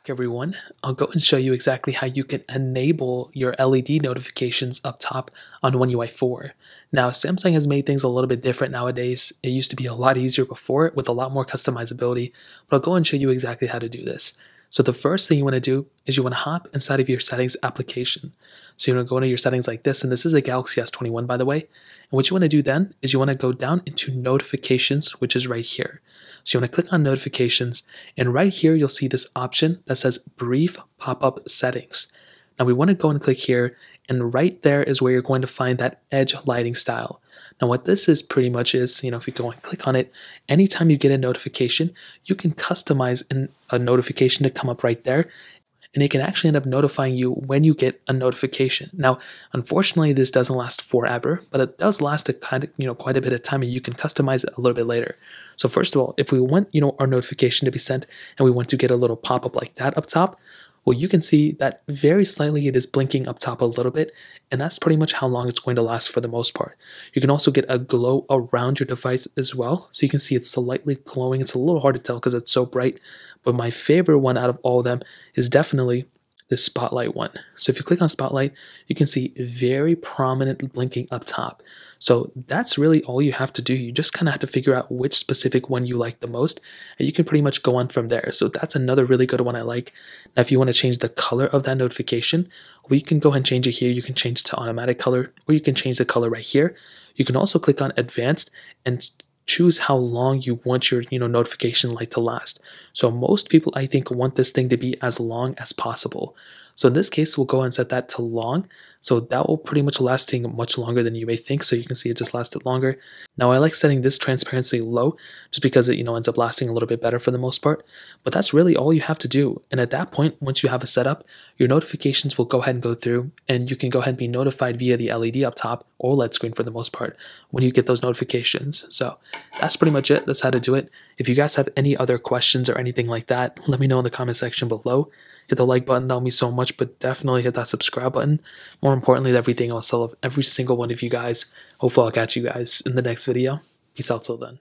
back everyone. I'll go and show you exactly how you can enable your LED notifications up top on One UI 4. Now Samsung has made things a little bit different nowadays. It used to be a lot easier before with a lot more customizability, but I'll go and show you exactly how to do this. So the first thing you want to do is you want to hop inside of your settings application. So you want to go into your settings like this, and this is a Galaxy S21 by the way. And what you want to do then is you want to go down into notifications, which is right here. So you want to click on notifications, and right here you'll see this option that says brief pop-up settings. Now we want to go and click here, and right there is where you're going to find that edge lighting style. Now what this is pretty much is, you know, if you go and click on it, anytime you get a notification, you can customize an, a notification to come up right there and it can actually end up notifying you when you get a notification. Now, unfortunately, this doesn't last forever, but it does last a kind of, you know, quite a bit of time and you can customize it a little bit later. So first of all, if we want, you know, our notification to be sent and we want to get a little pop-up like that up top, well, you can see that very slightly it is blinking up top a little bit, and that's pretty much how long it's going to last for the most part. You can also get a glow around your device as well, so you can see it's slightly glowing. It's a little hard to tell because it's so bright, but my favorite one out of all of them is definitely the spotlight one. So if you click on spotlight, you can see very prominent blinking up top. So that's really all you have to do. You just kind of have to figure out which specific one you like the most, and you can pretty much go on from there. So that's another really good one I like. Now, if you want to change the color of that notification, we can go ahead and change it here. You can change it to automatic color, or you can change the color right here. You can also click on advanced and choose how long you want your you know notification light to last. So most people I think want this thing to be as long as possible. So in this case, we'll go and set that to long. So that will pretty much lasting much longer than you may think. So you can see it just lasted longer. Now I like setting this transparency low just because it you know ends up lasting a little bit better for the most part. But that's really all you have to do. And at that point, once you have a setup, your notifications will go ahead and go through and you can go ahead and be notified via the LED up top or LED screen for the most part when you get those notifications. So that's pretty much it. That's how to do it. If you guys have any other questions or anything like that, let me know in the comment section below hit the like button, that would mean so much, but definitely hit that subscribe button. More importantly, everything else, I love every single one of you guys. Hopefully I'll catch you guys in the next video. Peace out till then.